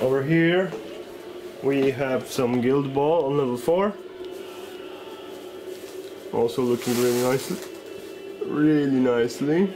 Over here we have some Guild Ball on level 4. Also looking really nicely. Really nicely.